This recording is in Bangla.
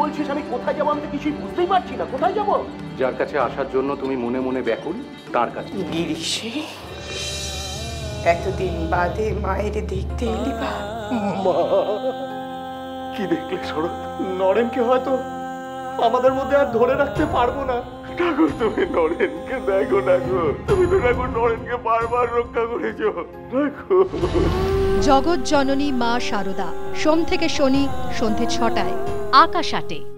বলছিস আমি কোথায় যাব আমি তো কিছুই বুঝতেই পারছি না। কোথায় যাব? যার কাছে আসার জন্য তুমি মনে মনে ব্যাকুল তার কাছে। গিরিশে এতদিন বাদে মায়ের দেখতে এলি বা। মা কি দেখলে শরৎ? নরেনকে হয়তো আমাদের মধ্যে আর ধরে রাখতে পারব না। ঠাকুর, তুমি নরেনকে দেখো ঠাকুর তুমি তো ঠাকুর নরেনকে বারবার রক্ষা করেছ। জগৎ জননী মা সারদা, সোম থেকে শনি সন্ধে ছটায়, আকাশ আটে।